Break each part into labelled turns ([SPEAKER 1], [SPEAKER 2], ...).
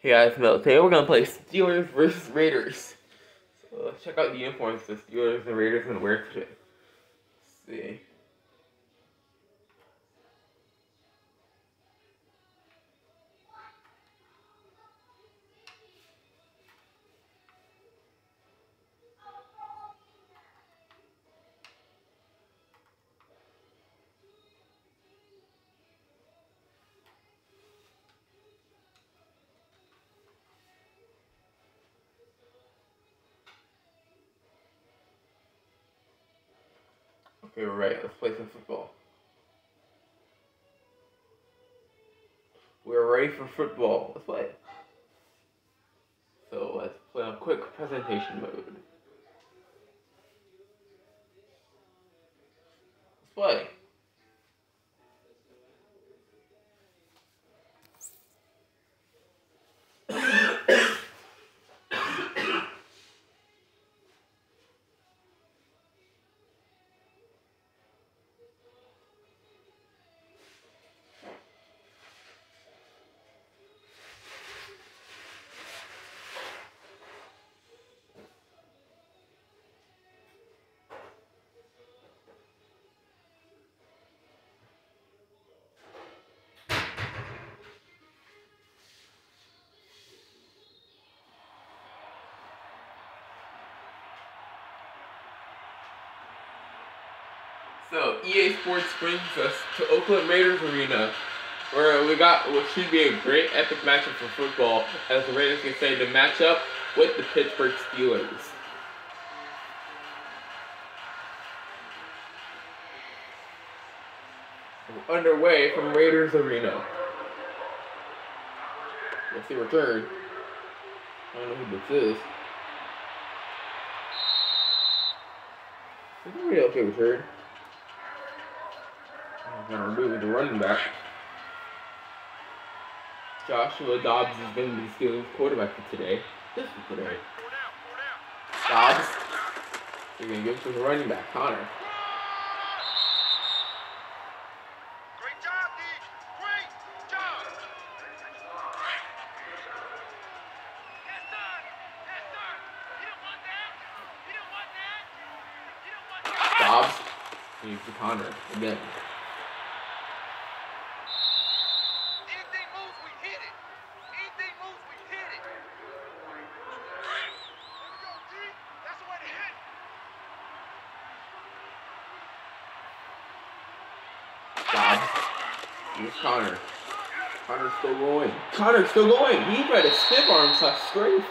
[SPEAKER 1] Hey guys, Mel. Today we're gonna play Steelers versus Raiders. So let's check out the uniforms the Steelers and Raiders gonna wear today. Let's see. Football. Let's play. So let's play on quick presentation mode. So EA Sports brings us to Oakland Raiders Arena, where we got what should be a great epic matchup for football, as the Raiders can say to match up with the Pittsburgh Steelers. Underway from Raiders Arena. Let's see return. I don't know who this is. Is it okay return? I'm gonna remove the running back. Joshua Dobbs is going to be the Steelers quarterback for today. This is today. Dobbs. You're going to give it to the running back, Conner.
[SPEAKER 2] Great job, D. Great job. Yes, sir. Yes, sir. You don't want that. You don't want that. You don't want that.
[SPEAKER 1] Dobbs. Gives to Conner again.
[SPEAKER 2] Anything moves, we hit it. Anything moves, we hit it. There we go, D. That's the way to hit.
[SPEAKER 1] Dobbs. Here's Conner. Conner's still going. Conner's still going. He tried to stiff arm slash strafe.
[SPEAKER 2] Two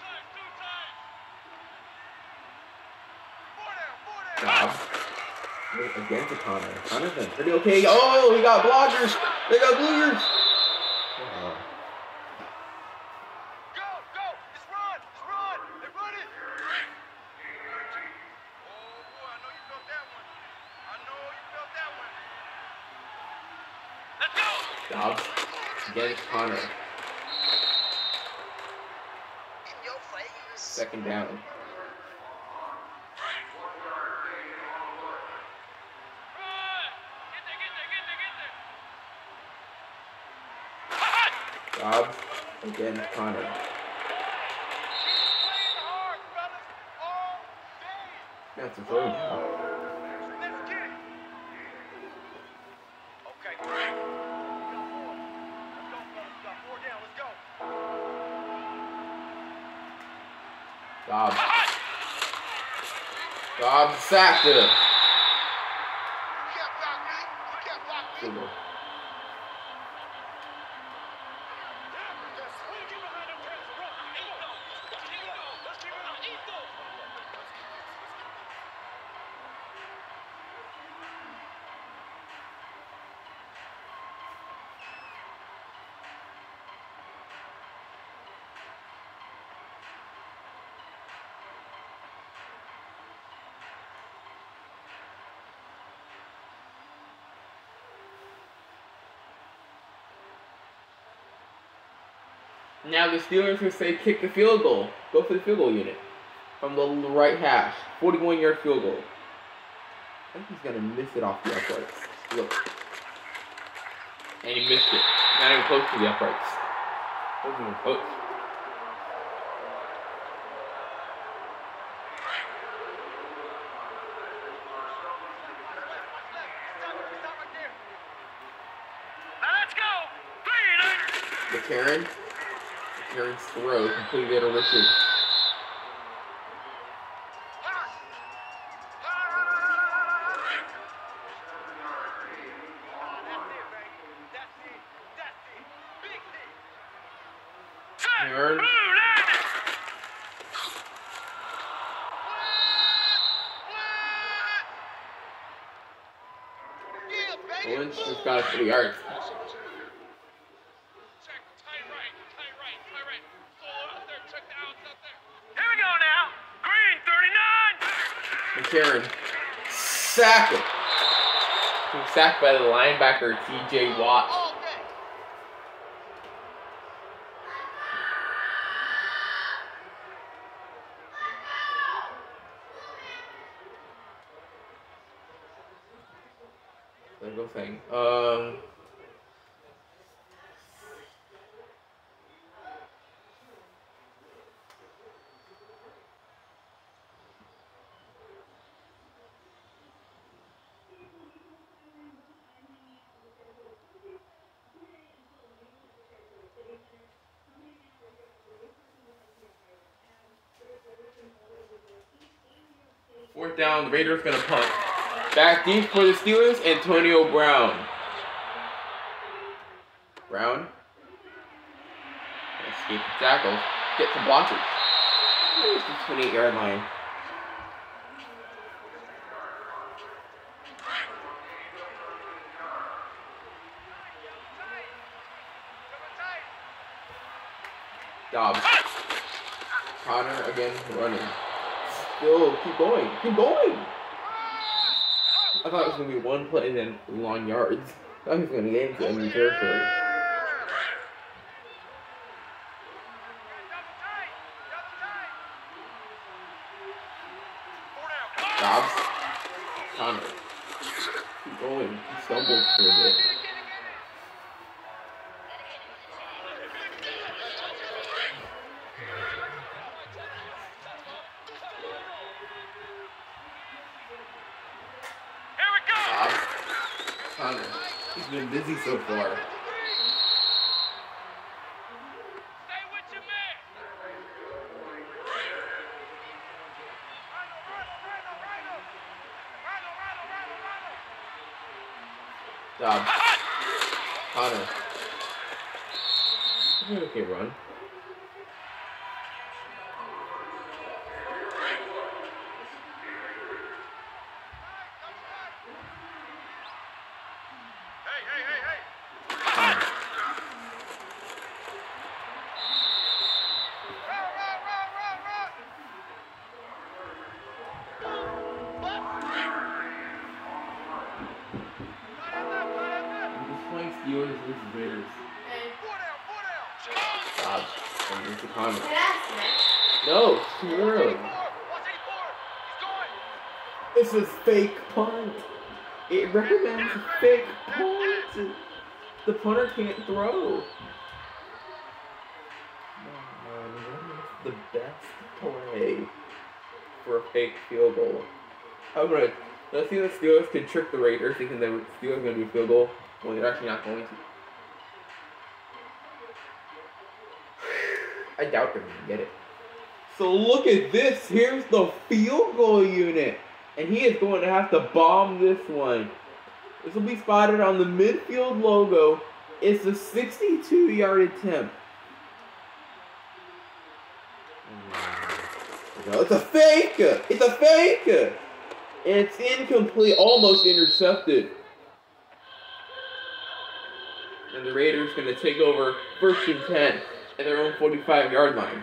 [SPEAKER 2] times, two times. Four down, four down.
[SPEAKER 1] Dobbs. Wait, Again to Conner. Conner's been pretty okay. Oh, we got blockers. They got blockers. Oh.
[SPEAKER 2] Go, go. Let's run. Let's run. They run it. Oh, boy, I know you felt that one. I know you felt that one. Let's go.
[SPEAKER 1] Dobbs. Again to Conner.
[SPEAKER 2] In your face.
[SPEAKER 1] Second down.
[SPEAKER 2] Run. Get there, get there, get there, get there.
[SPEAKER 1] Dobbs. Again to Conner.
[SPEAKER 2] Keep playing hard, fellas, all day.
[SPEAKER 1] That's a third down.
[SPEAKER 2] Let's get it. Okay. We got four. Let's go, fellas. We got four down. Let's go.
[SPEAKER 1] Dobbs. Dobbs sacked him. Now the Steelers will say kick the field goal. Go for the field goal unit. From the right hash. 41 yard field goal. I think he's gonna miss it off the uprights. Look. And he missed it. Not even close to the uprights. Wasn't even close.
[SPEAKER 2] Now let's go. Three, nine.
[SPEAKER 1] McCarron. McCarron's throw completed to Richard. Lynch just got it for the yards.
[SPEAKER 2] Here we go now. Green 39.
[SPEAKER 1] McCarron. Sack it. Sacked by the linebacker TJ Watt. There go thing. Um. Down, the Raiders gonna punt. Back deep for the Steelers, Antonio Brown. Brown. Escape the tackle. Get some blockers. Where's the 28 yard line? Dobbs. Conner again running. Still keep going. Keep going. I thought it was gonna be one play and then long yards. I thought he was gonna get into enemy territory. Dobbs. Conner. Keep going. He stumbled for a bit.
[SPEAKER 2] Here we go.
[SPEAKER 1] Dobbs. Conner. He's been busy so far. Dobbs. Conner. Okay, run.
[SPEAKER 2] Hey, hey, hey, hey.
[SPEAKER 1] Conner.
[SPEAKER 2] Run, run, run, run, run.
[SPEAKER 1] I'm just playing Steelers versus Raiders.
[SPEAKER 2] Four down, four down.
[SPEAKER 1] Dobbs. And into Conner.
[SPEAKER 3] That's next.
[SPEAKER 1] No, it's too early.
[SPEAKER 2] 84. 184. He's going.
[SPEAKER 1] It's a fake punt. It recommends fake punt. The punter can't throw. The best play for a fake field goal? I'm gonna let's see if the Steelers can trick the Raiders thinking the Steelers gonna do a field goal when they're actually not going to. I doubt they're gonna get it. So look at this. Here's the field goal unit. And he is going to have to bomb this one. This will be spotted on the midfield logo. It's a 62 yard attempt. No, it's a fake! It's a fake! It's incomplete, almost intercepted. And the Raiders going to take over first and 10 at their own 45 yard line.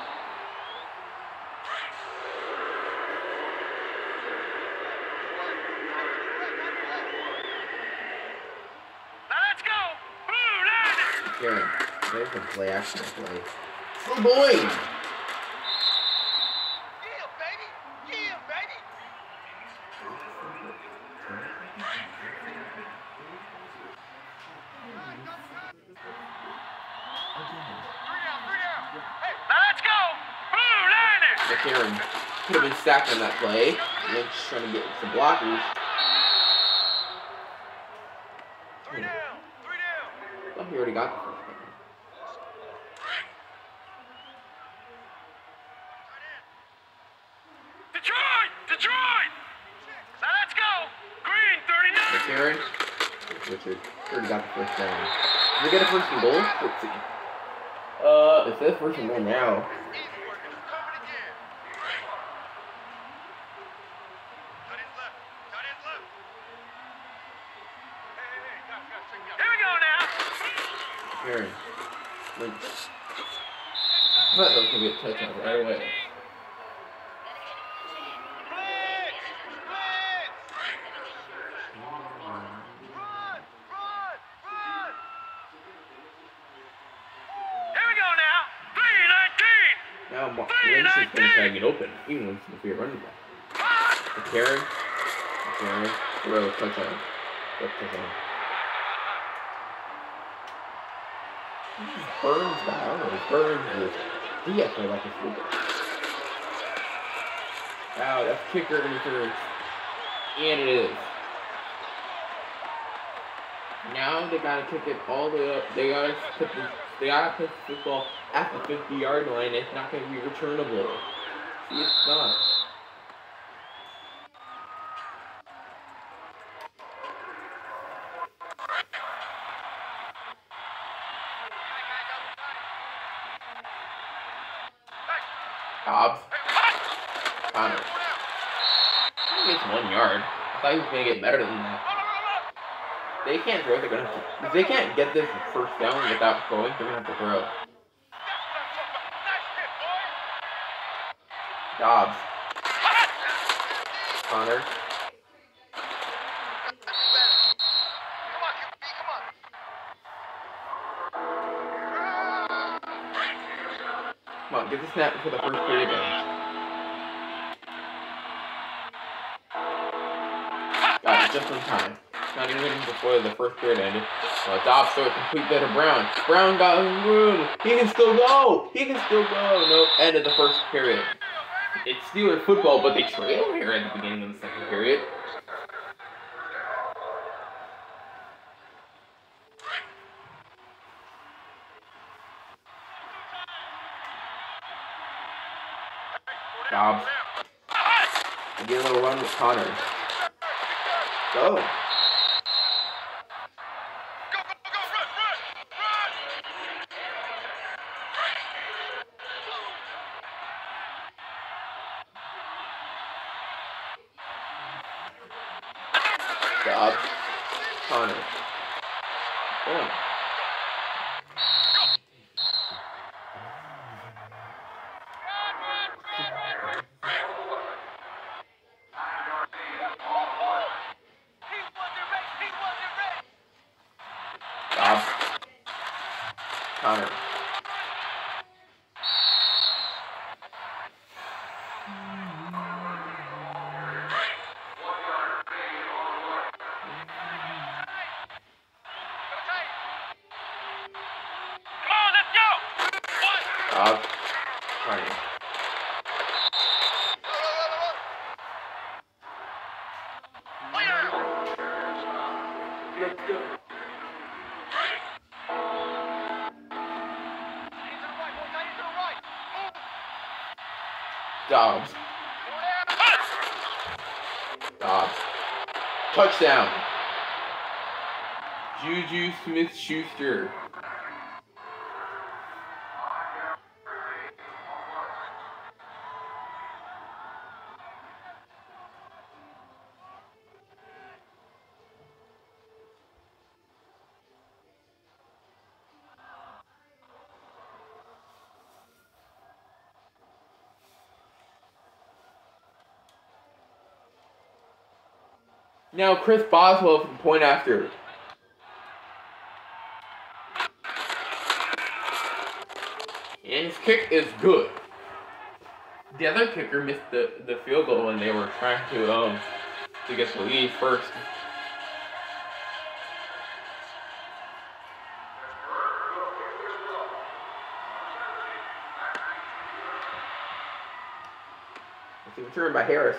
[SPEAKER 2] now let's go. Blue line.
[SPEAKER 1] McCarron could have been stacked on that play. Lynch trying to get some blockers.
[SPEAKER 2] Three down, three down.
[SPEAKER 1] Thought he already got the first down.
[SPEAKER 2] Detroit, Detroit. Now let's go. Green, 39.
[SPEAKER 1] McCarron, Richard, already got the first down. Did we get a first and goal? Let's see. Uh, it says first and goal now.
[SPEAKER 2] Here we go now.
[SPEAKER 1] McCarron, Lynch. I thought that was gonna be a touchdown right away.
[SPEAKER 2] Blitz! Blitz! Run! Run! Run! Here we go now. 319.
[SPEAKER 1] Now Mar- Lynch is gonna try to get open, even if it's be a running back.
[SPEAKER 2] Run!
[SPEAKER 1] McCarron, McCarron, throw touchdown. Touchdown. Burns guy, I don't know. Burns is he has like a fullback. Wow, that's kicker interference. And it is. Now they gotta kick it all the way up. They gotta put the they gotta put the football at the 50 yard line. It's not gonna be returnable. It's not. He gets one yard. I thought he was gonna get better than that. They can't throw. They're gonna have to. If they can't get this first down without throwing, they're gonna have to throw. Dobbs. Conner. Come on, get the snap for the first period ends. Got it just in time. Not even before the first period ended. Uh, Dobbs throw it complete there to Brown. Brown got room. He can still go. He can still go. Nope. End of the first period. Steeler football, but they trail here at the beginning of the second period. Dobbs. Get a little run with Conner. Go, Dobbs. Conner.
[SPEAKER 2] He
[SPEAKER 1] Touchdown. Juju Smith Schuster. Now Chris Boswell from point after. And his kick is good. The other kicker missed the, the field goal when they were trying to um to get the lead first. It's a return by Harris.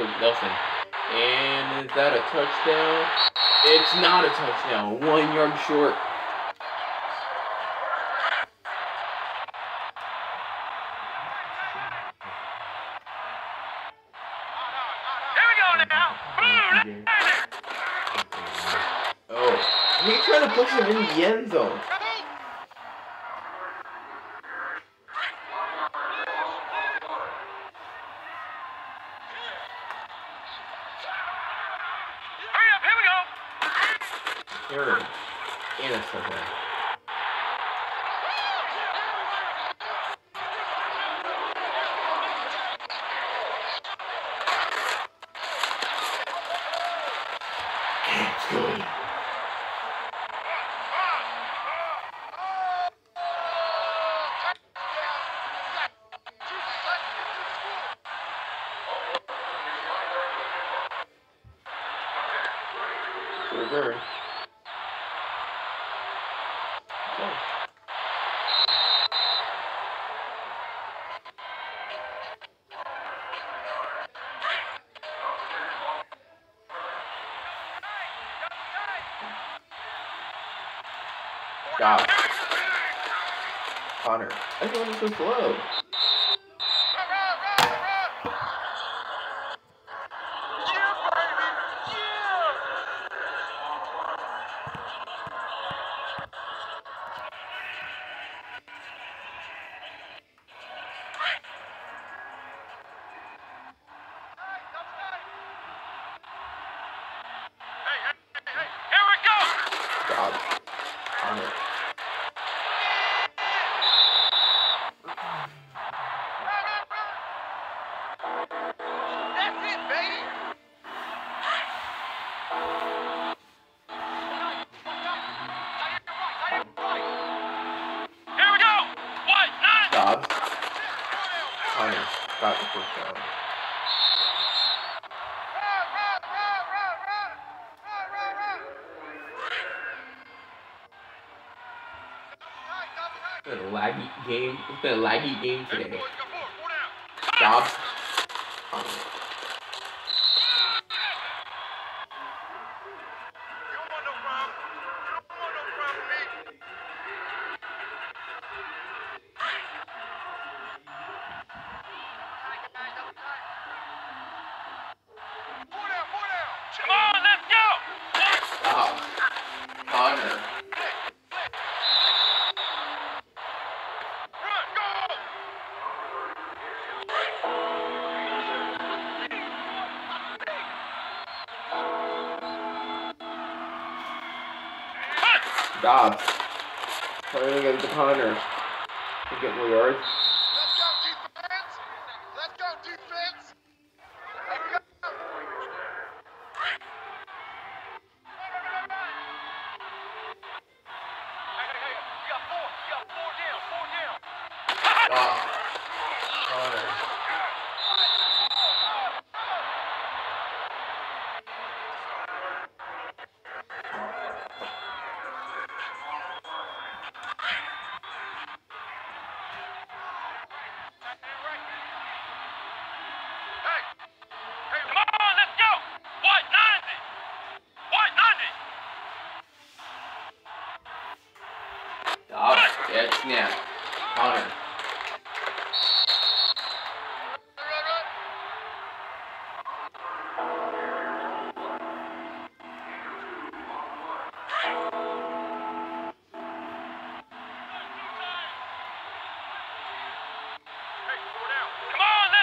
[SPEAKER 1] Complete. Nelson. And is that a touchdown? It's not a touchdown. One yard short. Oh, he trying to push him in the end zone. So. Got the first down. It's been a laggy game. It's been a laggy game today. Dobbs.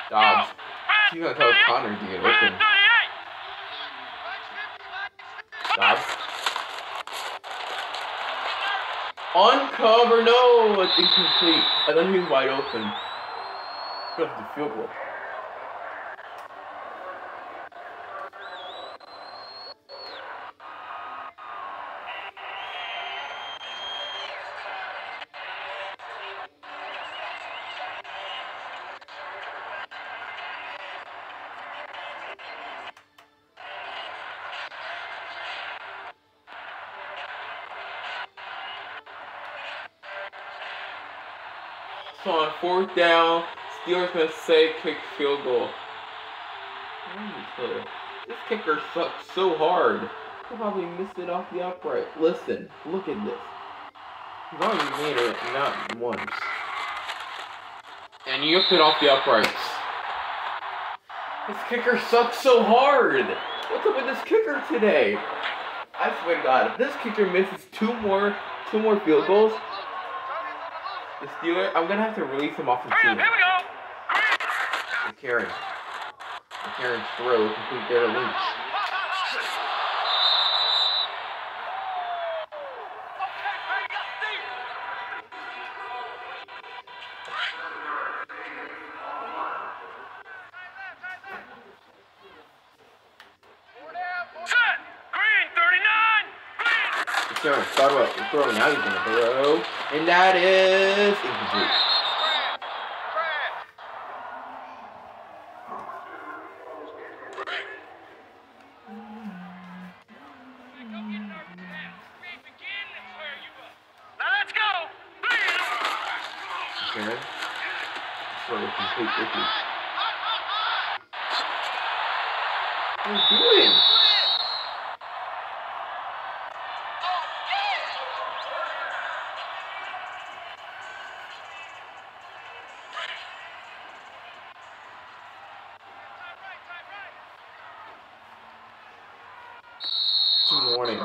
[SPEAKER 1] Dobbs. He's gonna tell Conner to get open. Dobbs. Uncover, no, it's incomplete. I thought he was wide open. Good the field goal. Fourth down, Steelers gonna say kick field goal. This kicker sucks so hard. He'll probably missed it off the upright. Listen, look at this. He's already made it not once. And you it off the uprights. This kicker sucks so hard. What's up with this kicker today? I swear to God, if this kicker misses two more, two more field goals, the Steelers, I'm gonna have to release him off the team.
[SPEAKER 2] here we go!
[SPEAKER 1] McCarron throw complete there to Lynch. Throw. Now he's gonna throw. And that is incomplete.
[SPEAKER 2] Brad! Brad! Now let's go! Green!
[SPEAKER 1] McCarron. Throw complete What are you doing? Team warning.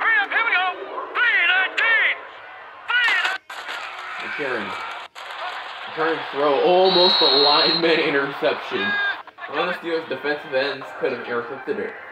[SPEAKER 2] Hurry up, here we go! Three nineteen! Three
[SPEAKER 1] The Karen. McCarron throw almost a lineman interception. One of the Steelers' defensive ends could have intercepted it.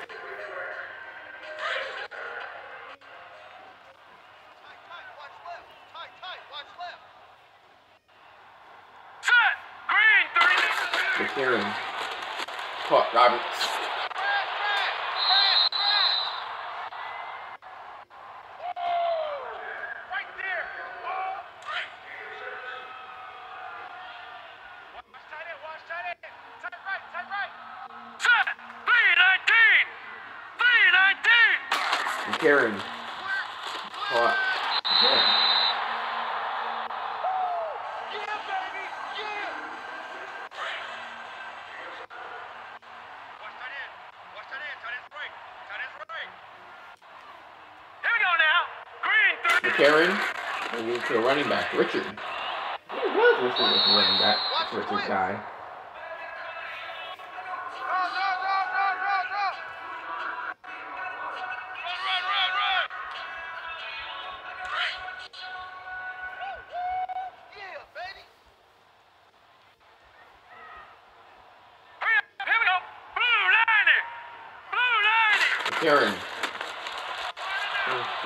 [SPEAKER 1] McCarron.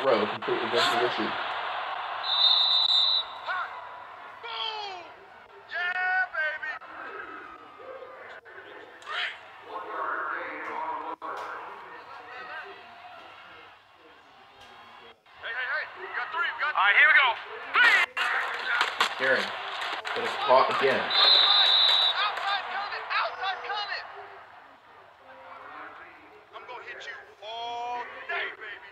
[SPEAKER 1] Throw completely against the issue.
[SPEAKER 2] Boom! Yeah, baby! Hey, hey, hey! We got three, we got All right, here we go. Three!
[SPEAKER 1] McCarron. But it's caught again.
[SPEAKER 2] Outside coming! Outside coming! I'm gonna hit you all day, baby.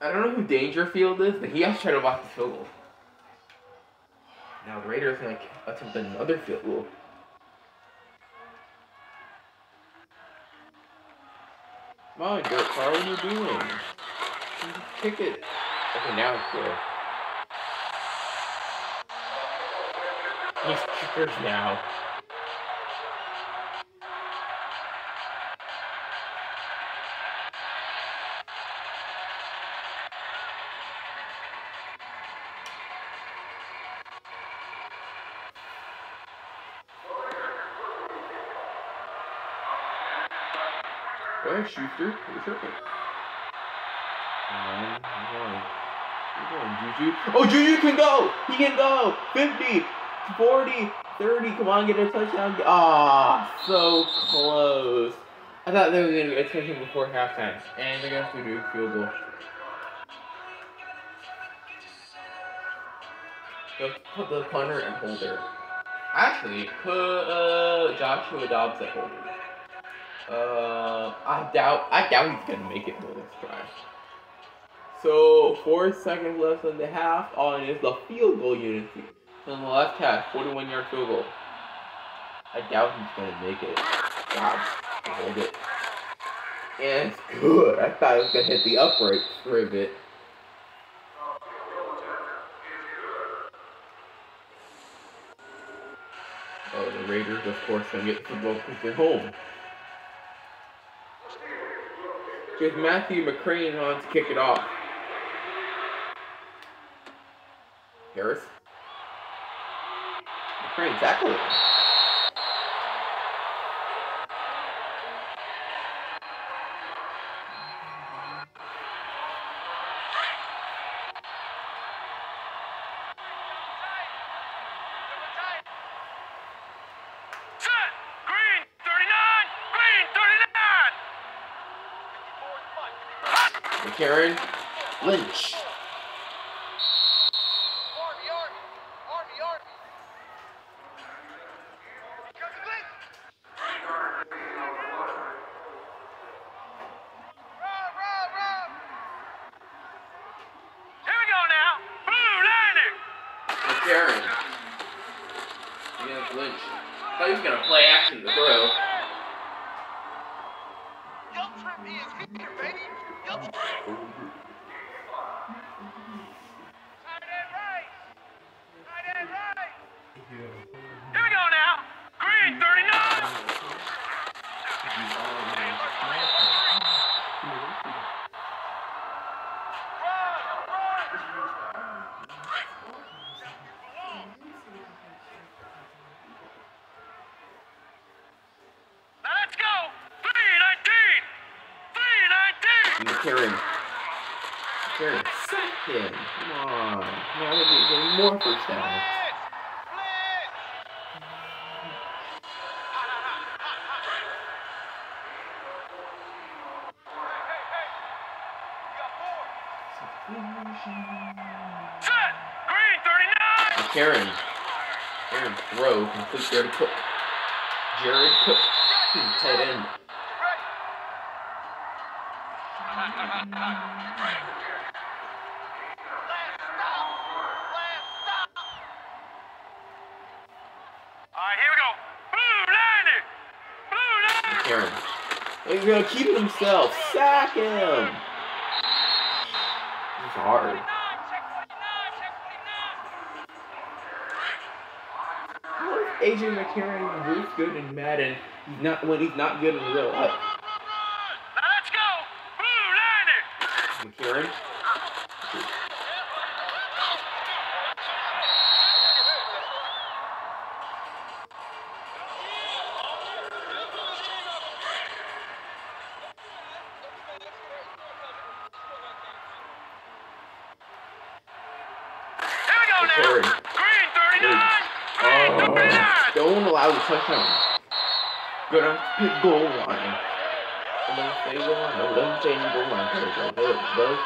[SPEAKER 1] I don't know who Dangerfield is, but he has to try to block the field goal. Now the Raiders are gonna attempt another field goal. Come on, Dirk Carr, what are you doing? Kick it. Okay, now it's good. He's kickers now. Ahead, Schuster. You're tripping. Come on, come on. Keep going, Juju. Oh, Juju can go! He can go! 50, 40, 30. Come on, get a touchdown. Ah, so close. I thought they were going to get a touchdown before halftime. And they're going to have to do a field goal. Go put the punter and holder. Actually, put uh, Joshua Dobbs at holder. Uh, I doubt. I doubt he's gonna make it the next drive. So four seconds left in the half. On is the field goal unit. On the left half, 41 yard field goal. I doubt he's gonna make it. God, hold it. And it's good. I thought it was gonna hit the upright for a bit. Oh, the Raiders, of course, gonna get the football quickly home. With Matthew McCrane on to kick it off. Harris. McCrane, tackle.
[SPEAKER 2] Set! Green 39! Green 39!
[SPEAKER 1] McCarron. Lynch.
[SPEAKER 2] Army, Army! Army, Army! Because of this! Run, run, run! Here we go now! Blue landing!
[SPEAKER 1] McCarron. Against Lynch. Thought he was gonna play action to throw.
[SPEAKER 2] Guilt trip is here, baby! Guilt trip! Tight end right! Tight end right! Here we go now! Green 39! Run, run! Now let's go! 319! 319!
[SPEAKER 1] McCarron. McCarron. Sack him. Come on. Now we're getting more first down.
[SPEAKER 2] Set! Green 39!
[SPEAKER 1] McCarron. McCarron complete Jared Cook. Jared Cook. Hmm, Tight end.
[SPEAKER 2] All right, here we go. Blue landing.
[SPEAKER 1] Karen. He's gonna keep it himself. Sack him. It's hard. How is AJ McCarron Bruce good in Madden? He's not when he's not good in real life.
[SPEAKER 2] Now let's go. Blue line it.
[SPEAKER 1] McCarron.
[SPEAKER 2] Here we go
[SPEAKER 1] McCarron.
[SPEAKER 2] now. Green 39. Green
[SPEAKER 1] Oh,
[SPEAKER 2] 39.
[SPEAKER 1] don't allow the touchdown. On pit goal line. Don't say goal line. No, say any goal line. Cause like, go, go.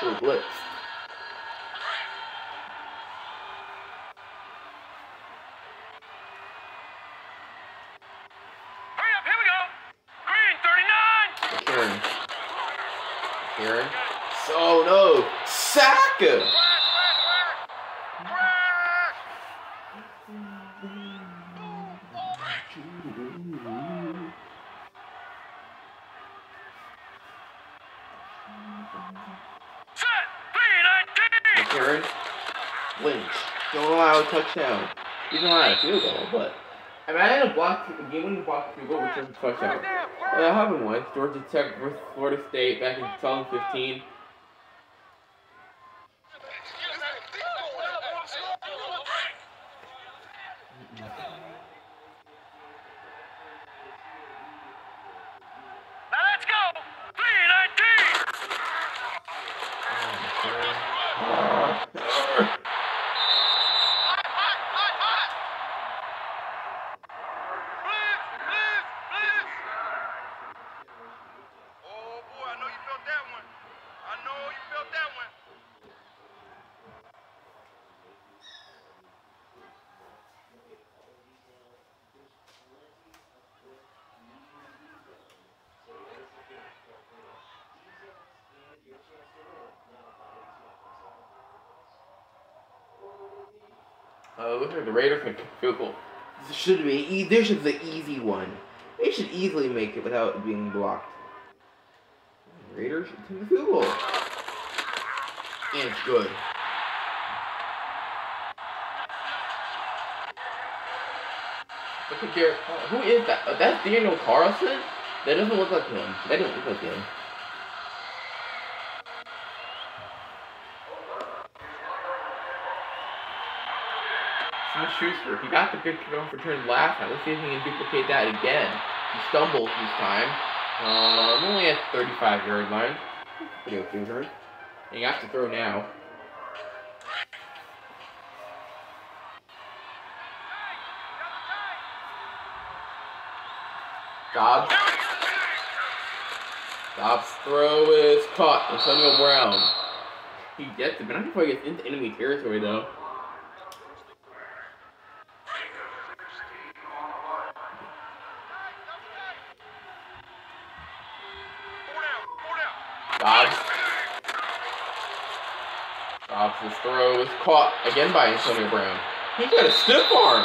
[SPEAKER 1] Full blitz. Touchdown. You don't allow a field goal, but I mean, I had a block a game winning block field goal, which was a touchdown. Well, that happened once. Georgia Tech versus Florida State back in 2015.
[SPEAKER 2] Now let's go. 319. Blitz, blitz, blitz. Oh boy, I know you felt that one. I know you felt that one.
[SPEAKER 1] Uh, looks like the Raiders a field goal. This should be e- this is the easy one. They should easily make it without being blocked. Raiders should the field goal. And it's good. Look at Carr. Who is that? That's Daniel Carlson? That doesn't look like him. That doesn't look like him. Schuster, he got the good kickoff return last time. Let's see if he can duplicate that again. He stumbles this time. Um, only at the 35 yard line. Pretty okay return. And he has to throw now. Dobbs. Dobbs' throw is caught. Antonio Brown. He gets it, but I don't before he gets into enemy territory though. Caught again by Antonio Brown. He's got a stiff arm.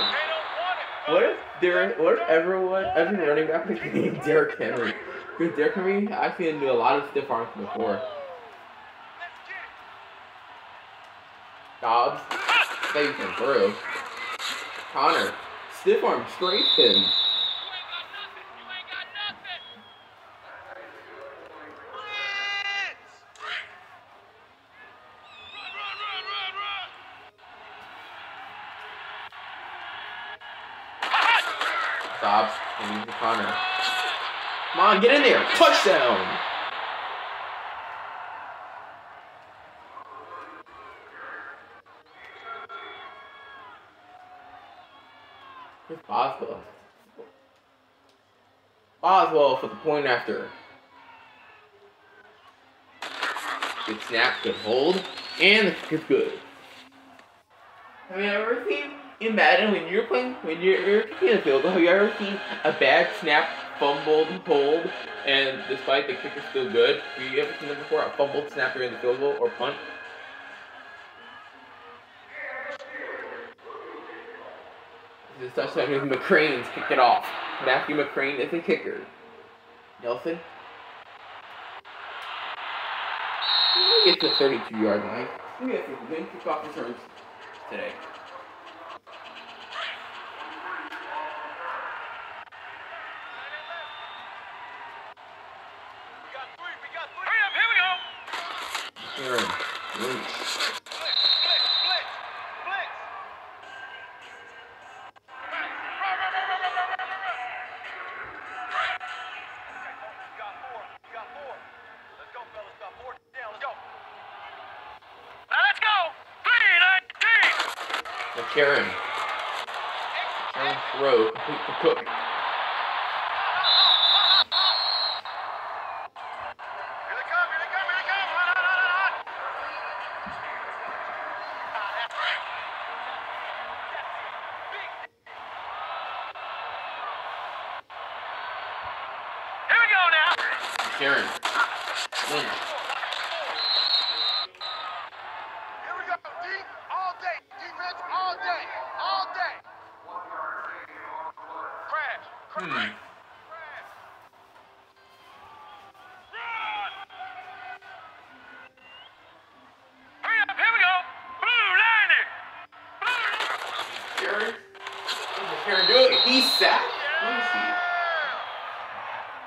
[SPEAKER 1] What if Derek, what if everyone, every running back was named Derrick Henry? Because Derrick Henry, I've seen do a lot of stiff arms before. Dobbs, saves him through. Conner, stiff arm straight him.
[SPEAKER 2] Blitz. Run, run, run, run, run.
[SPEAKER 1] Dobbs, and he's Conner. Come on, get in there. Touchdown. Boswell. Boswell for the point after. Good snap, good hold, and is good. Have you ever seen in Madden when you're playing when you're, you're kicking a field goal? Have you ever seen a bad snap, fumbled, hold, and despite the kick is still good? Have you ever seen that before? A fumbled snap during the field goal or punt? This is touchdown because McCrane's kicked it off. Matthew McCrane is a kicker. Nelson. Gets the 32 yard line. He gets the win kickoff returns today.
[SPEAKER 2] We got three. We got three. Hurry up. Here we go.
[SPEAKER 1] Aaron Lynch.
[SPEAKER 2] Blitz. Blitz. Blitz. Blitz. Run, run, run, run, run, run, run, run. We got four. We got four. Let's go, fellas. Got four down. Let's go. Now let's go. Three, nineteen.
[SPEAKER 1] McCarron. McCarron throw. Complete the cook.
[SPEAKER 2] Here they come. Here they come. Here they come. Hot, hot, hot, hot, hot. Ah, that's right. Big. Here we go now.
[SPEAKER 1] McCarron. Lynch.
[SPEAKER 2] Here we go. Deep all day. Defense all day. All day. Crash. Crash.
[SPEAKER 1] Hmm.
[SPEAKER 2] Crash. Run. Hurry up. Here we go. Blue lining. Blue.
[SPEAKER 1] McCarron. What's McCarron doing? He's sacked? Let me see.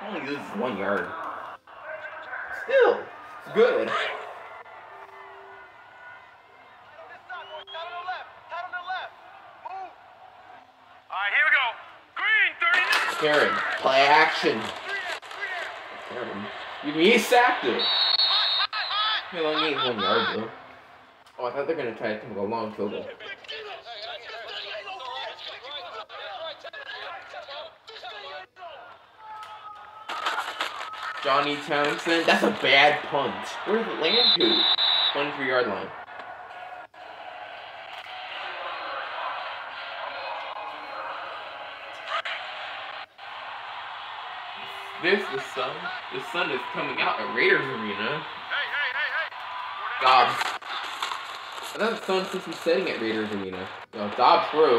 [SPEAKER 1] Only loses one yard. Still, it's good.
[SPEAKER 2] This side, boys. Tight on the left. Tight on the left. Move. All right, here we go. Green 30.
[SPEAKER 1] McCarron. Play action.
[SPEAKER 2] Three there. Three there.
[SPEAKER 1] McCarron. You mean he sacked him?
[SPEAKER 2] Hot, hot, hot.
[SPEAKER 1] He only gained one yard though. Oh, I thought they were gonna try to take a long field goal. Johnny Townsend. That's a bad punt. Where Where's it land to? 23 yard line. This the sun. The sun is coming out at Raiders Arena.
[SPEAKER 2] Uh, hey, hey, hey, hey.
[SPEAKER 1] Dobbs. I thought the supposed to be setting at Raiders Arena. No, Dobbs throw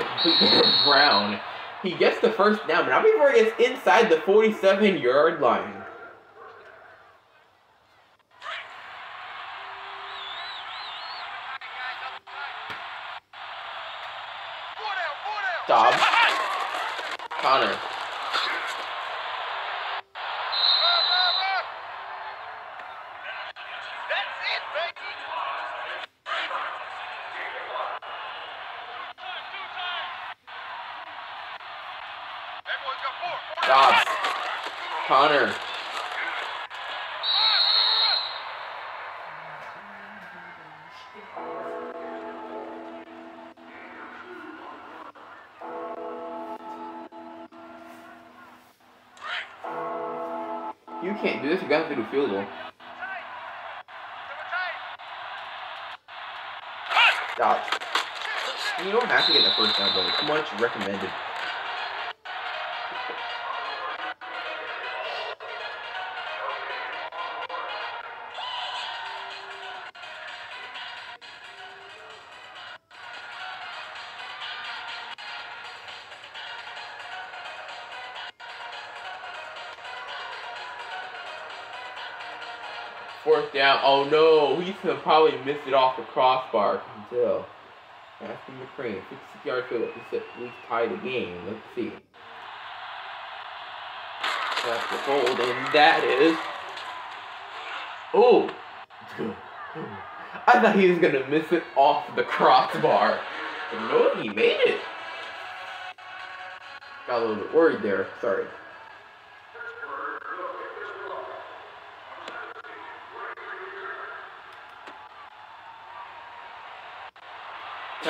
[SPEAKER 1] Brown. He gets the first down, but not before he gets inside the 47 yard line. Recommended. Fourth down. Oh no, he's gonna probably miss it off the crossbar until Matthew McCrane, 56 yard field goal to at least tie the game. Let's see. That's the hold, and that is. Oh. I thought he was gonna miss it off the crossbar, but no, he made it. Got a little bit worried there. Sorry.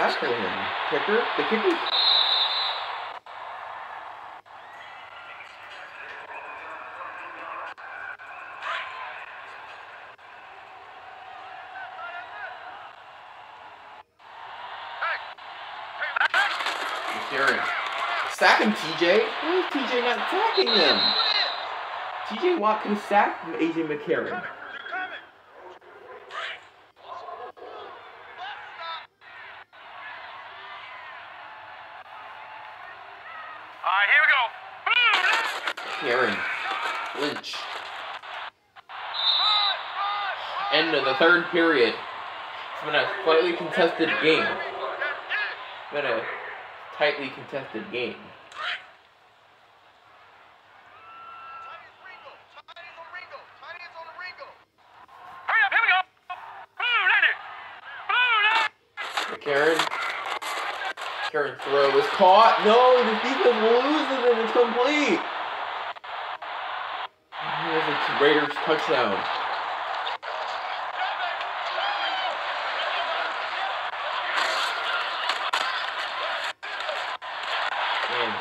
[SPEAKER 1] Tackle him. Kicker? The kicker? Sack him, TJ. Why is TJ not sacking them? TJ Watt have sacked AJ McCarron.
[SPEAKER 2] Coming. They're coming. All right, here we go. Boom!
[SPEAKER 1] Karen. Lynch. End of the third period. It's been a slightly contested game. It's been a tightly contested game. Karen. Karen's throw is caught. No, the defense loses and it's complete. Here's a Raiders touchdown.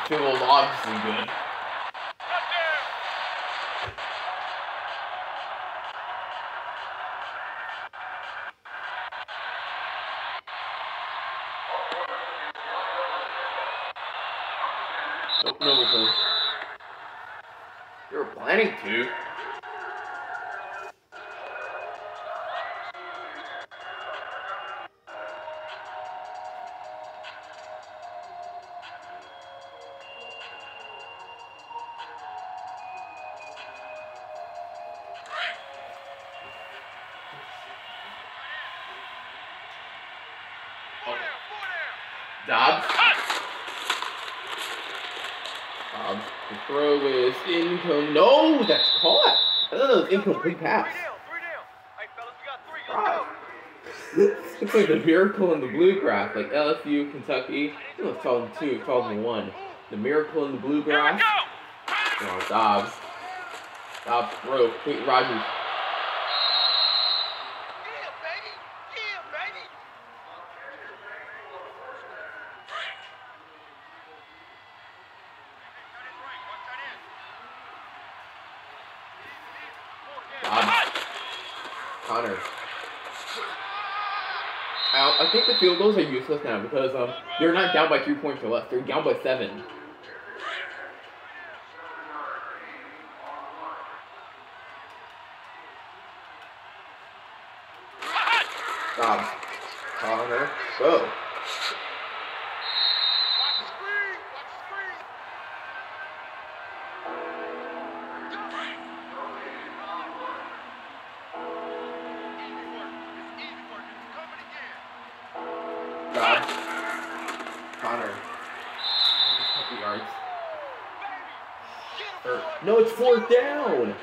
[SPEAKER 1] Field goal's obviously good. Right.
[SPEAKER 2] go.
[SPEAKER 1] Looks like the miracle in the bluegrass, like LSU, Kentucky. I know it's called two, it's called one. The miracle in the
[SPEAKER 2] we
[SPEAKER 1] bluegrass. Oh, Dobbs. Dobbs throw. Quentin Rogers.
[SPEAKER 2] Yeah, baby. Yeah, baby.
[SPEAKER 1] Dobbs. Conner. I, I think the field goals are useless now because um they're not down by three points or less. They're down by seven. Dobbs. Conner. Go.
[SPEAKER 2] Watch the screen. Watch the screen. Easy work. It's easy work. It's coming again.
[SPEAKER 1] Conner. Couple yards.
[SPEAKER 2] Get him,
[SPEAKER 1] Or,
[SPEAKER 2] boy.
[SPEAKER 1] no, it's fourth down.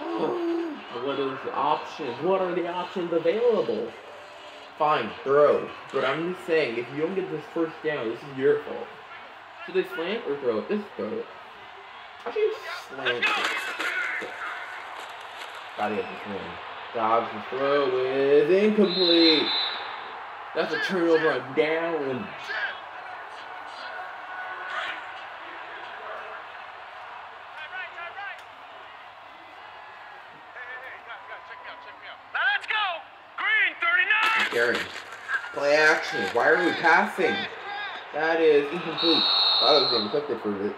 [SPEAKER 1] what is the options? What are the options available? Fine, throw. But I'm just saying, if you don't get this first down, this is your fault. Should they slant or throw it? This throw it. I should slant it. Gotta get this one. Dobbs' throw is incomplete. That's a turnover on down.
[SPEAKER 2] Time right, time right. Hey, hey, hey, guys, guys, check me out, check me out. Now let's go. Green 39.
[SPEAKER 1] Gary. Play action. Why are we passing? That is incomplete. It was incomplete for a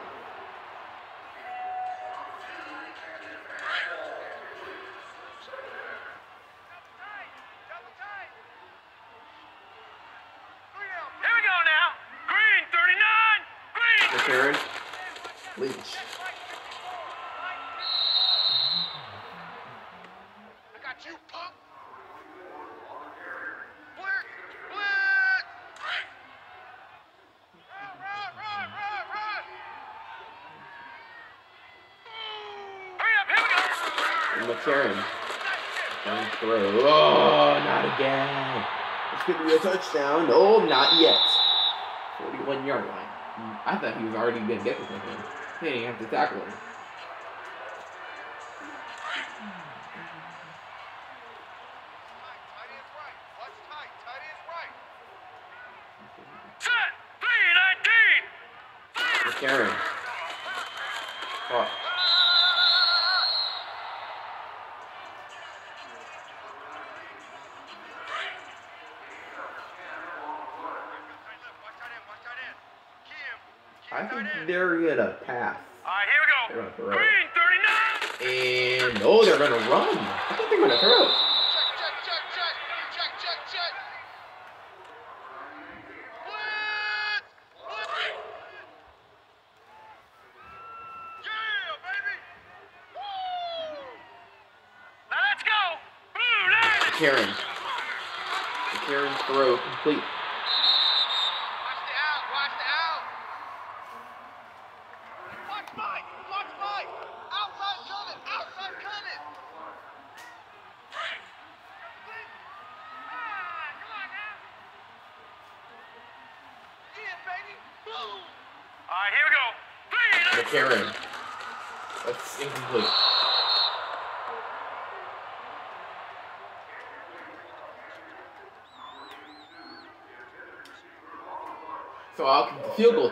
[SPEAKER 2] I
[SPEAKER 1] think they're gonna pass.
[SPEAKER 3] All right, here we go. Green, 39.
[SPEAKER 1] And no, oh, they're gonna run. I think they're gonna throw. Karen. Karen's throw complete.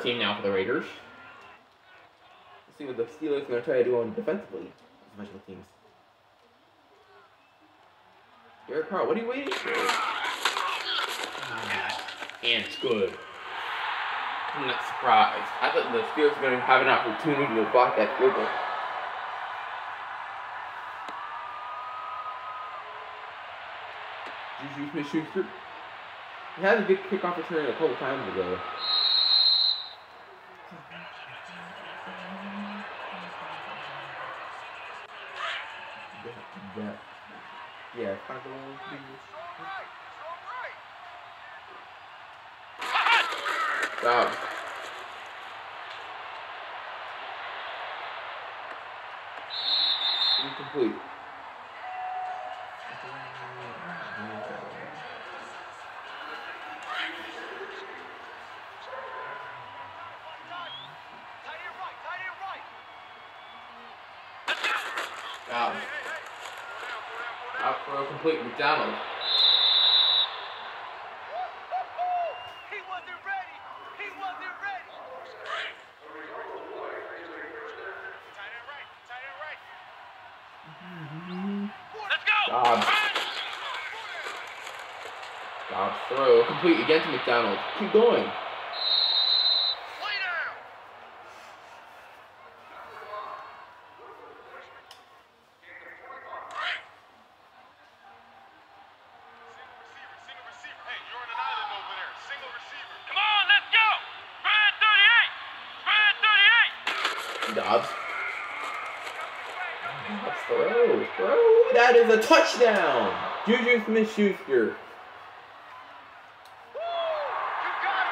[SPEAKER 1] Team now for the Raiders. Let's see what the Steelers are going to try to do on defensively. Special teams. Derek Carr, what are you waiting for? And it's good. I'm not surprised. I thought the Steelers were going to have an opportunity to block that field goal. Juju Smith-Schuster. He had a good kickoff return a couple times ago. Um, wow. Out for a complete McDonald.
[SPEAKER 2] He wasn't ready. He wasn't ready. Tight end right. Tight end right.
[SPEAKER 3] Let's go.
[SPEAKER 1] Dobbs. Dobbs throw complete again to McDonald. Keep going.
[SPEAKER 2] Lay down. Single receiver. Single receiver. Hey, you're on an island over there. Single receiver.
[SPEAKER 3] Come on, let's go. Spread 38. Spread 38.
[SPEAKER 1] Dobbs. Dobbs throw. Throw. That is a touchdown. Juju Smith-Schuster.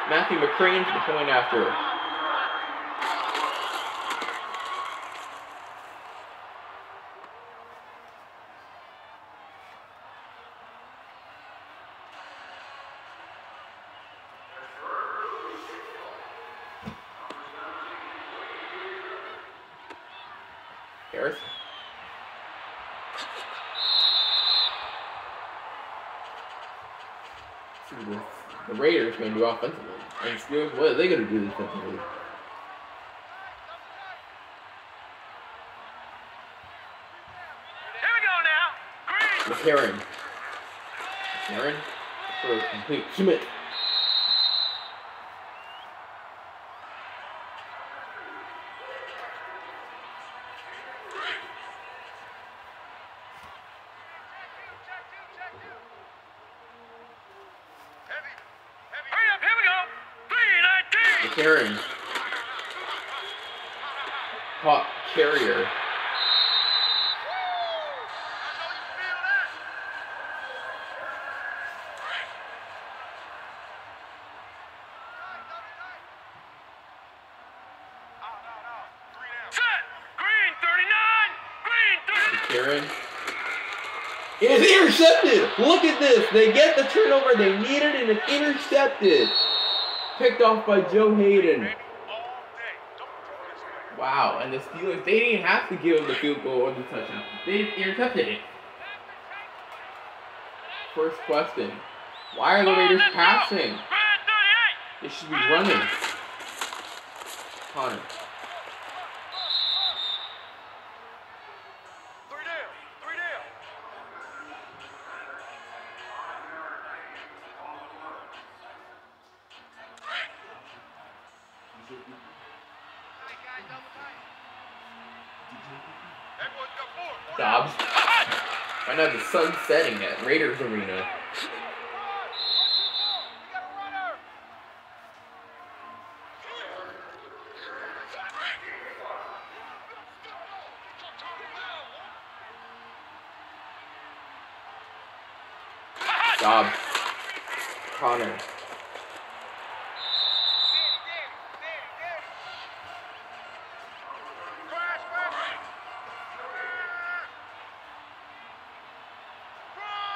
[SPEAKER 1] Matthew McCrane for the point after. Harris. See what going to do offensively. And Steelers, what are they going to do defensively?
[SPEAKER 3] Here we go now. Green.
[SPEAKER 1] McCarron. McCarron for a complete Schmidt.
[SPEAKER 2] Heavy. Heavy.
[SPEAKER 3] Hurry up, here we go. 319.
[SPEAKER 1] McCarron. Caught carrier.
[SPEAKER 2] I know you feel that. Tight, double tight. Out, out, out. Three down.
[SPEAKER 3] Set. Green 39. Green 39.
[SPEAKER 1] McCarron. It is intercepted! Look at this! They get the turnover they needed and it's intercepted! Picked off by Joe Haden.
[SPEAKER 2] Baby, all day. Don't throw this way.
[SPEAKER 1] Wow, and the Steelers, they didn't have to give him the field goal or the touchdown. They intercepted it. First question. Why are the Raiders passing? They should be running. Conner. Right now the sun's setting at Raiders Arena.
[SPEAKER 2] Run. Watch the ball. We got a runner.
[SPEAKER 1] Dobbs. Conner.
[SPEAKER 2] Crash, crash. Run!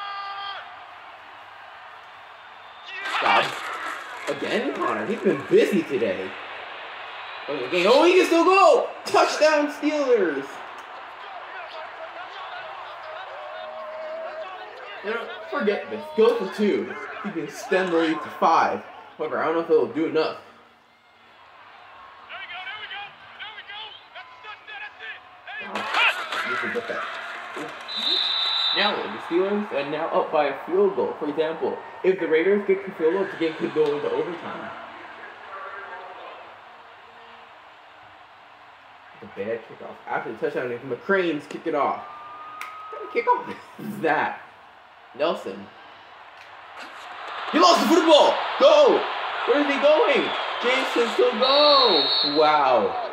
[SPEAKER 1] Dobbs. He's been busy today. Okay, oh, he can still go! Touchdown, Steelers! You know, forget this. Go for two. You can the lead to five. However, I don't know if it'll do enough. Now, the Steelers are now up by a field goal. For example, if the Raiders get the field goal, the game could go into overtime. Bad kickoff. After the touchdown, McCrane's kick it off. What kickoff is that? Nelson. He lost the football! Go! Where is he going? Jason still go! Wow.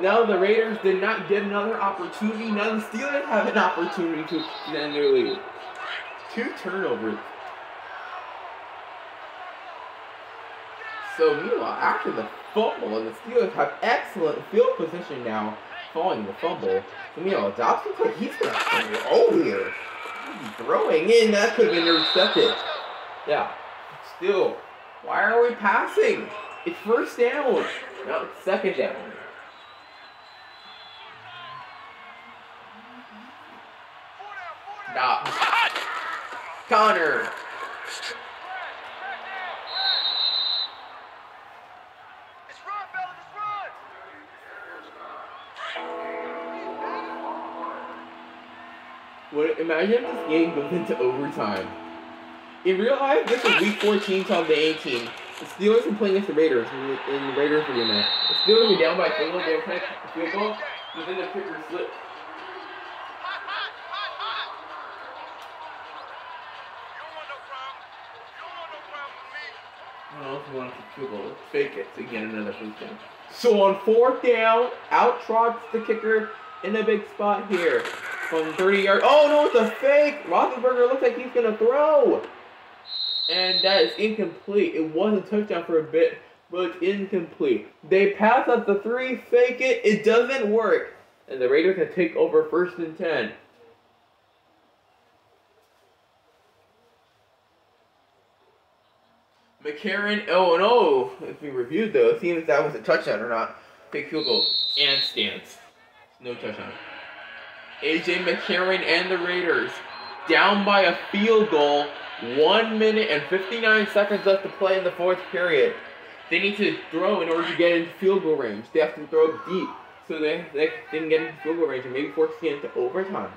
[SPEAKER 1] Now the Raiders did not get another opportunity. Now the Steelers have an opportunity to extend their lead. Two turnovers. So meanwhile, after the fumble, and the Steelers have excellent field position now following the fumble. Meanwhile, Dobbs looks like he's gonna throw here. Oh, he's throwing in, that could have been intercepted. Yeah. Still, why are we passing? It's first down. No, it's second down. Dobbs. Conner.
[SPEAKER 2] It's run, fellas, it's run.
[SPEAKER 1] What, imagine if this game goes into overtime. In real life, this is week 14 to the 18. The Steelers are playing against the Raiders in the, Raiders reunion. The Steelers are down by a field goal. They were playing a field goal, but then the kicker slipped. I don't know if you want to field goal. Fake it to get another first down. So on fourth down, out trots the kicker in a big spot here. From 30 yards. Oh no, it's a fake! Roethlisberger looks like he's gonna throw! And that is incomplete. It was a touchdown for a bit, but it's incomplete. They pass up the three, fake it, it doesn't work. And the Raiders can take over first and 10. McCarron, oh no, if we reviewed those, seeing if that was a touchdown or not. Big field goal and stance. No touchdown. AJ McCarron and the Raiders down by a field goal. One minute and 59 seconds left to play in the fourth period. They need to throw in order to get into field goal range. They have to throw deep so they, they, they can get into field goal range and maybe force it into overtime.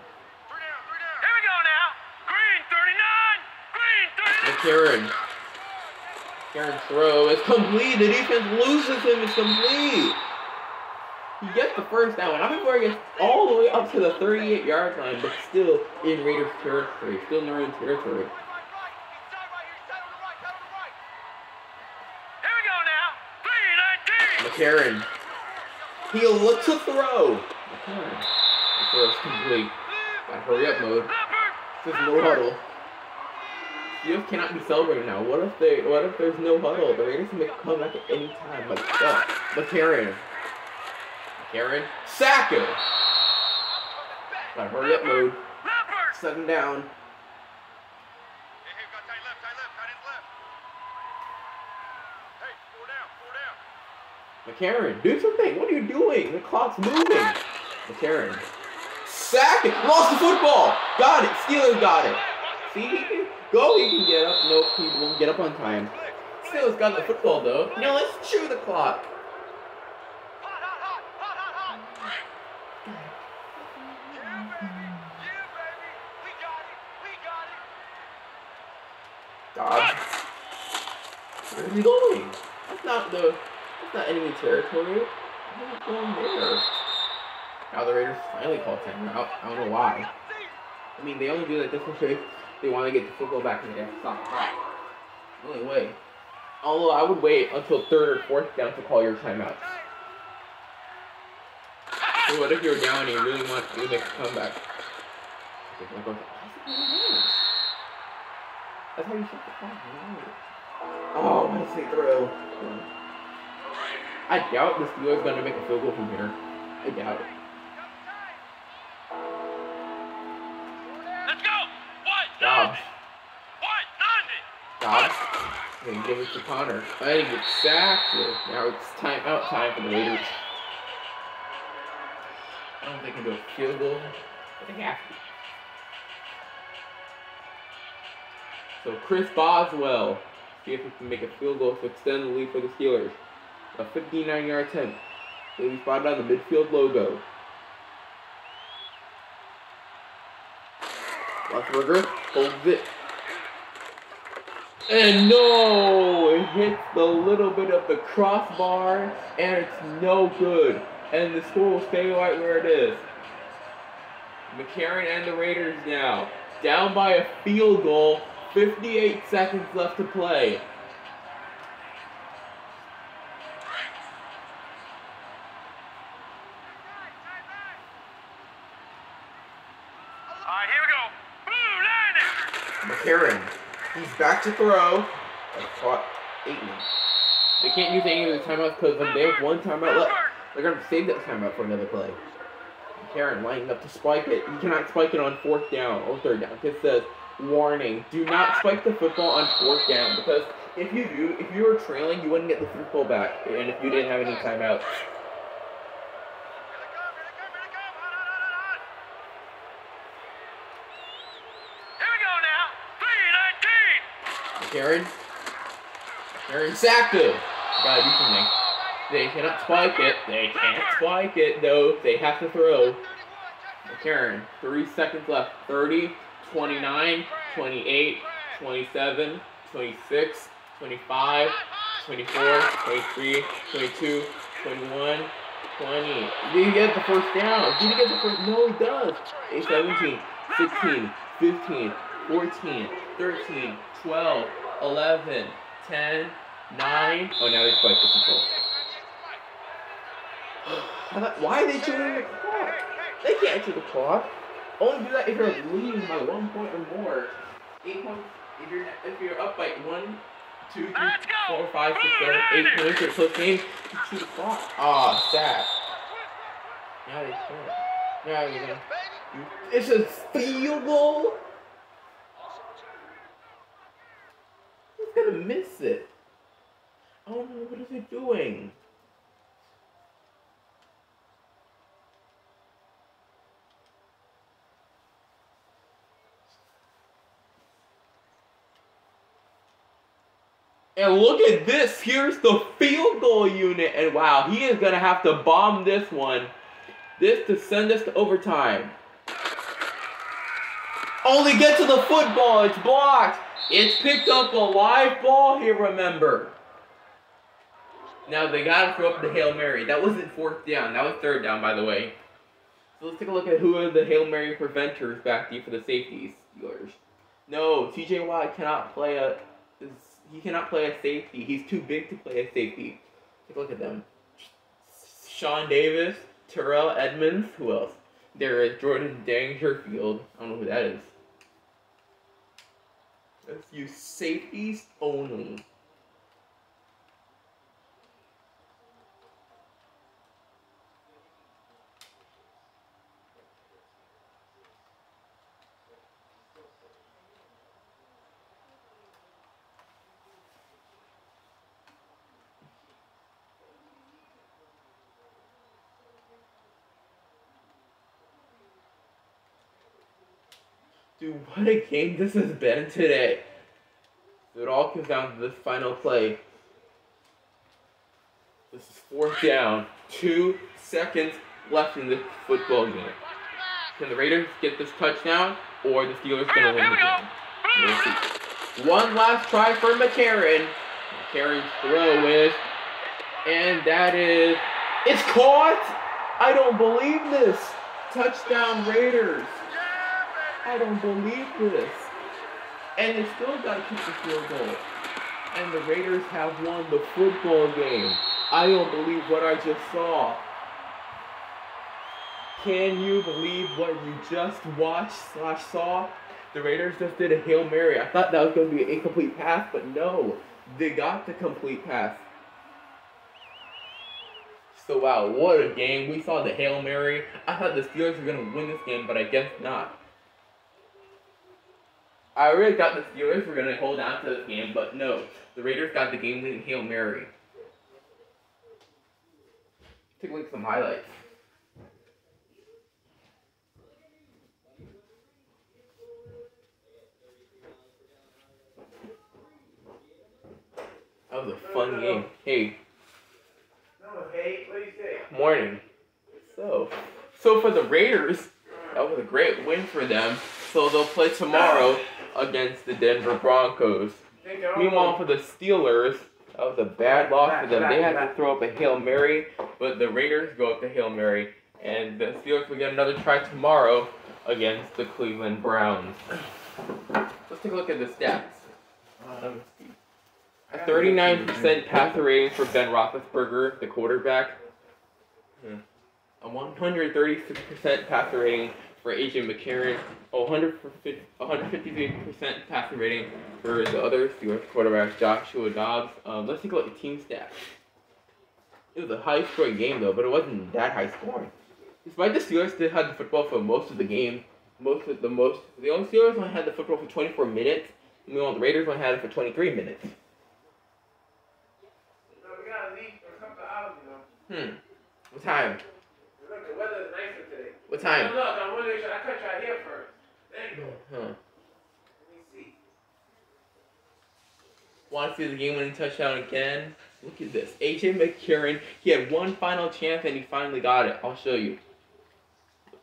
[SPEAKER 2] Three down. Here we go now. Green 39. Green 39.
[SPEAKER 1] McCarron. McCarron throw is complete. The defense loses him. It's complete. He gets the first down. Not before he gets all the way up to the 38 yard line, but still in Raiders territory. Still in own territory.
[SPEAKER 2] Right, right, right. Inside right here. Inside on the right. Side on the right. Here we go now. 319.
[SPEAKER 1] McCarron. He'll look to throw. McCarron. The complete. Got hurry up mode. There's no huddle. Steelers cannot be celebrating now. What if they? What if there's no huddle? The Raiders can make come back at any time. Like, oh, McCarron. McCarron. Sacco. Got hurry up mode. Second down.
[SPEAKER 2] Hey, hey, got tight left, tight left, tight ends left. Hey, four down, four down.
[SPEAKER 1] McCarron, do something. What are you doing? The clock's moving. McCarron. Sack it. Lost the football. Got it. Steelers got it. See, he can go. He can get up. Nope, he won't get up on time. Steelers got the football though. Now let's chew the clock.
[SPEAKER 2] Hot, hot, hot, hot, hot, hot. Yeah, baby. Yeah, baby. We got it. We got it.
[SPEAKER 1] Dodge. Where is he going? That's not the. That's not enemy territory. Not going there. Now the Raiders finally call timeout. I don't know why. I mean, they only do that just in case they want to get the football back in have to stop the. The only way. Although I would wait until third or fourth down to call your timeouts. So what if you're down and you really want to make a comeback? That's how you shut the clock. No. Oh, what a sweet throw. I doubt the Steelers going to make a field goal from here. I doubt it.
[SPEAKER 2] Let's go. What?
[SPEAKER 1] Dobbs.
[SPEAKER 2] What? Nandi.
[SPEAKER 1] Dobbs. And give it to Conner. I think it's sacked. Now it's timeout time for the Raiders. I don't think they can do a field goal, but they have to. So Chris Boswell, see if he can make a field goal to extend the lead for the Steelers. A 59-yard attempt. They be spotted on the midfield logo. Roethlisberger holds it. And no! It hits the little bit of the crossbar, and it's no good. And the score will stay right where it is. McCarron and the Raiders now down by a field goal. 58 seconds left to play.
[SPEAKER 2] All right, here we go. Blue landing.
[SPEAKER 1] McCarron. He's back to throw. They caught. They can't use any of the timeouts because when they have one timeout left, they're going to save that timeout for another play. McCarron lining up to spike it. He cannot spike it on fourth down or third down. It says, warning, do not spike the football on fourth down because if you do, if you were trailing, you wouldn't get the football back. And if you didn't have any timeouts.
[SPEAKER 2] Here we go now. 319.
[SPEAKER 1] McCarron. McCarron sacked. Gotta do something. They cannot spike it. They can't spike it, though. They have to throw. Karen, three seconds left. 30, 29, 28, 27, 26, 25, 24, 23, 22, 21, 20. Did he get the first down? Did he get the first? No, he does. A 17, 16, 15, 14, 13, 12, 11, 10, 9. Oh, now spiked the football. I thought, why are they chewing the clock? They can't chew the clock. Only do that if you're leading by one point or more. Eight points. If you're if you're up by one, two, three,
[SPEAKER 2] go!
[SPEAKER 1] four, five, six, seven, eight points or close game, you chew the clock. Ah, sad. Now they can't. Now you're gonna. It's a field goal. He's gonna miss it. Oh no! What is he doing? And look at this. Here's the field goal unit. And wow, he is going to have to bomb this one. This to send us to overtime. Only get to the football. It's blocked. It's picked up a live ball here, remember. Now they got to throw up the Hail Mary. That wasn't fourth down. That was third down, by the way. So let's take a look at who are the Hail Mary preventers back there for the safeties. Steelers. No, TJ Watt cannot play a he cannot play a safety. He's too big to play a safety. Take a look at them. Sean Davis, Terrell Edmunds, who else? There is Jordan Dangerfield. I don't know who that is. Let's use safeties only. What a game this has been today. It all comes down to this final play. This is fourth down. Two seconds left in this football game. Can the Raiders get this touchdown, or the Steelers gonna win the game? We'll. One last try for McCarron. McCarron's throw is, and that is, it's caught. I don't believe this. Touchdown Raiders. I don't believe this. And they still got to kick the field goal. And the Raiders have won the football game. I don't believe what I just saw. Can you believe what you just watched slash saw? The Raiders just did a Hail Mary. I thought that was going to be an incomplete pass, but no. They got the complete pass. So wow, what a game. We saw the Hail Mary. I thought the Steelers were going to win this game, but I guess not. I really thought the Steelers were going to hold on to this game, but no. The Raiders got the game-winning Hail Mary. Take a look at some highlights. That was a fun game. Hey,
[SPEAKER 4] No, hey, what do you say?
[SPEAKER 1] morning. So, so for the Raiders, that was a great win for them. So they'll play tomorrow against the Denver Broncos.
[SPEAKER 4] Think they're all
[SPEAKER 1] Meanwhile, for the Steelers, that was a bad loss for them. They had to throw up a Hail Mary, but the Raiders go up the Hail Mary, and the Steelers will get another try tomorrow against the Cleveland Browns. Let's take a look at the stats. Let me see. A 39% passer rating for Ben Roethlisberger, the quarterback. Hmm. A 136% passer rating for AJ McCarron. A 150 153% passer rating for the other Steelers quarterback, Joshua Dobbs. Um, let's take a look at team stats. It was a high scoring game though, but it wasn't that high scoring. Despite the Steelers still had the football for most of the game, most of the most the only Steelers only had the football for 24 minutes. Meanwhile, the Raiders only had it for 23 minutes.
[SPEAKER 4] No, we gotta leave for a couple of hours, you know.
[SPEAKER 1] Hmm. What time?
[SPEAKER 4] Look, the weather is
[SPEAKER 1] What
[SPEAKER 4] No,
[SPEAKER 1] time?
[SPEAKER 4] look, I want to make sure I cut right here first. There you go.
[SPEAKER 1] Huh.
[SPEAKER 4] Let me see.
[SPEAKER 1] Want to see the game-winning touchdown again? Look at this. AJ McCarron. He had one final chance and he finally got it. I'll show you.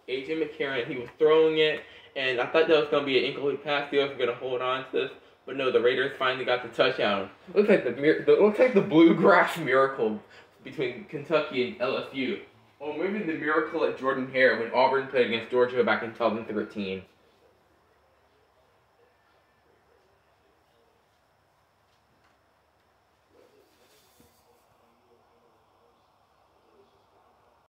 [SPEAKER 1] AJ McCarron. He was throwing it, and I thought that was gonna be an incomplete pass. The Steelers were gonna hold on to this, but no. The Raiders finally got the touchdown. Looks like the, the looks like the bluegrass miracle between Kentucky and LSU. Or maybe the miracle at Jordan Hare when Auburn played against Georgia back in 2013.